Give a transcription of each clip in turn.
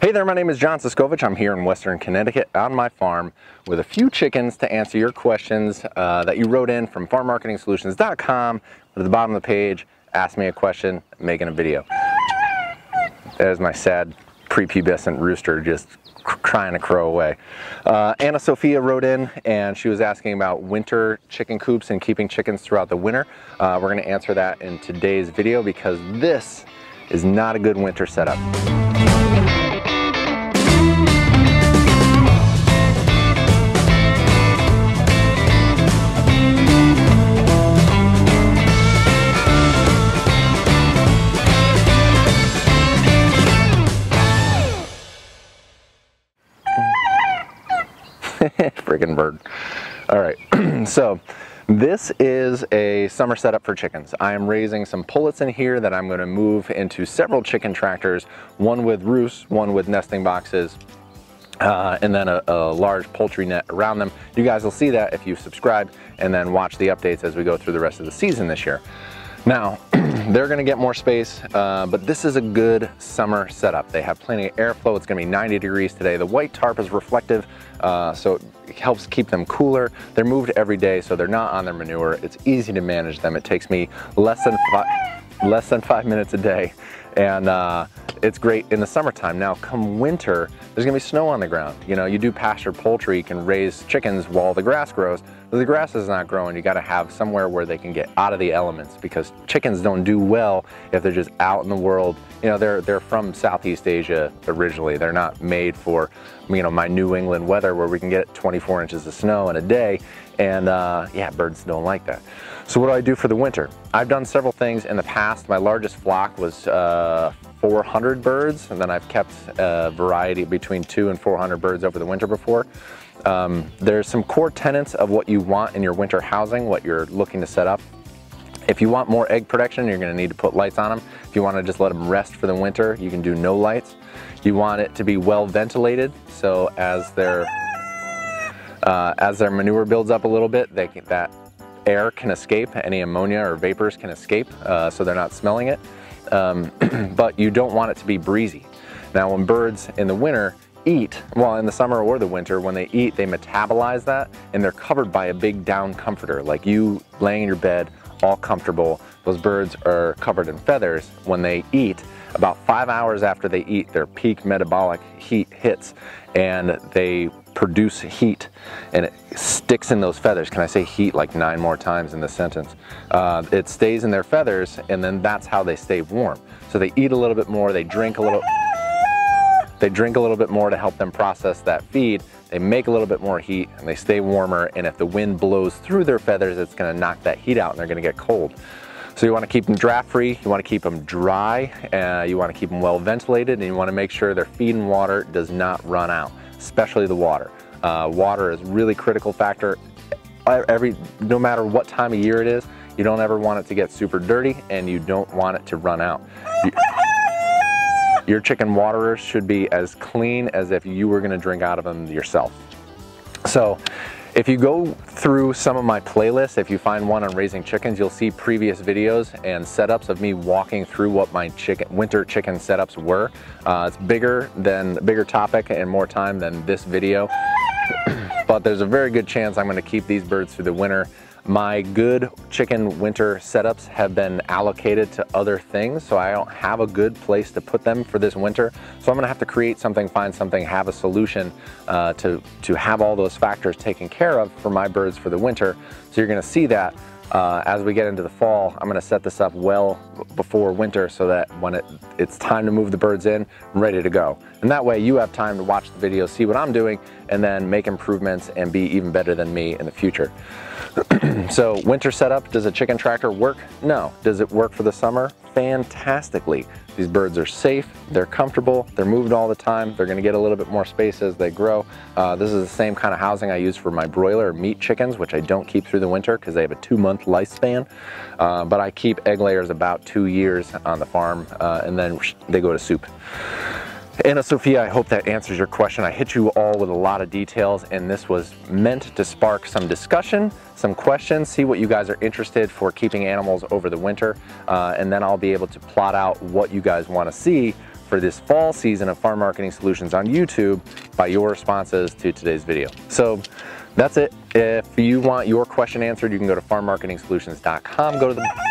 Hey there, my name is John Suscovich. I'm here in Western Connecticut on my farm with a few chickens to answer your questions uh, that you wrote in from farmmarketingsolutions.com. At the bottom of the page, ask me a question, making a video. There's my sad prepubescent rooster just trying to crow away. Uh, Anna Sophia wrote in and she was asking about winter chicken coops and keeping chickens throughout the winter. Uh, we're going to answer that in today's video because this is not a good winter setup. Friggin' bird. All right, so this is a summer setup for chickens. I am raising some pullets in here that I'm gonna move into several chicken tractors, one with roosts, one with nesting boxes, uh, and then a, a, large poultry net around them. You guys will see that if you subscribe and then watch the updates as we go through the rest of the season this year. Now, they're gonna get more space, uh, but this is a good summer setup. They have plenty of airflow. It's gonna be 90 degrees today. The white tarp is reflective, uh, so it helps keep them cooler. They're moved every day, so they're not on their manure. It's easy to manage them. It takes me less than five, less than five minutes a day. And uh, it's great in the summertime. Now, come winter, there's gonna be snow on the ground. You know, you do pasture poultry, you can raise chickens while the grass grows. But the grass is not growing, you gotta have somewhere where they can get out of the elements because chickens don't do well if they're just out in the world. You know, they're, they're from Southeast Asia originally. They're not made for, you know, my New England weather where we can get 24 inches of snow in a day. And uh, yeah, birds don't like that. So what do I do for the winter? I've done several things in the past. My largest flock was uh, 400 birds, and then I've kept a variety between two and 400 birds over the winter before. Um, there's some core tenets of what you want in your winter housing, what you're looking to set up. If you want more egg production, you're gonna need to put lights on them. If you wanna just let them rest for the winter, you can do no lights. You want it to be well ventilated, so as their, uh, as their manure builds up a little bit, they can, that air can escape, any ammonia or vapors can escape, uh, so they're not smelling it um, but you don't want it to be breezy. Now when birds in the winter eat, well in the summer or the winter, when they eat they metabolize that and they're covered by a big down comforter, like you laying in your bed all comfortable. Those birds are covered in feathers. When they eat, about five hours after they eat, their peak metabolic heat hits and they produce heat and it sticks in those feathers. Can I say heat like nine more times in this sentence? Uh, it stays in their feathers and then that's how they stay warm. So they eat a little bit more, they drink a little, they drink a little bit more to help them process that feed. They make a little bit more heat and they stay warmer. And if the wind blows through their feathers, it's gonna knock that heat out and they're gonna get cold. So you wanna keep them draft free, you wanna keep them dry, uh, you wanna keep them well ventilated, and you wanna make sure their feed and water does not run out especially the water. Uh, water is really critical factor. Every, no matter what time of year it is, you don't ever want it to get super dirty and you don't want it to run out. Your chicken waterers should be as clean as if you were gonna drink out of them yourself. So if you go through some of my playlists, if you find one on raising chickens, you'll see previous videos and setups of me walking through what my chicken winter chicken setups were. Uh, it's bigger than bigger topic and more time than this video, but there's a very good chance I'm gonna keep these birds through the winter. My good chicken winter setups have been allocated to other things, so I don't have a good place to put them for this winter. So I'm gonna have to create something, find something, have a solution uh, to, to have all those factors taken care of for my birds for the winter. So you're gonna see that uh, as we get into the fall, I'm gonna set this up well before winter so that when it, it's time to move the birds in, I'm ready to go. And that way you have time to watch the video, see what I'm doing, and then make improvements and be even better than me in the future. so winter setup, does a chicken tractor work? No. Does it work for the summer? Fantastically. These birds are safe, they're comfortable, they're moved all the time, they're gonna get a little bit more space as they grow. Uh, this is the same kind of housing I use for my broiler meat chickens, which I don't keep through the winter because they have a two month lifespan. Uh, but I keep egg layers about two years on the farm uh, and then they go to soup. Anna Sophia, I hope that answers your question. I hit you all with a lot of details and this was meant to spark some discussion, some questions, see what you guys are interested for keeping animals over the winter, uh, and then I'll be able to plot out what you guys want to see for this fall season of Farm Marketing Solutions on YouTube by your responses to today's video. So that's it. If you want your question answered, you can go to farmmarketingsolutions.com, go to the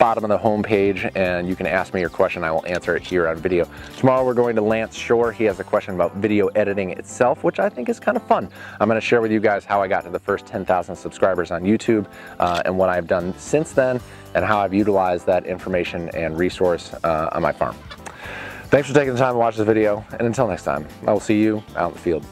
bottom of the homepage and you can ask me your question. I will answer it here on video. Tomorrow we're going to Lance Shore. He has a question about video editing itself, which I think is kind of fun. I'm gonna share with you guys how I got to the first 10,000 subscribers on YouTube uh, and what I've done since then and how I've utilized that information and resource uh, on my farm. Thanks for taking the time to watch this video and until next time, I will see you out in the field.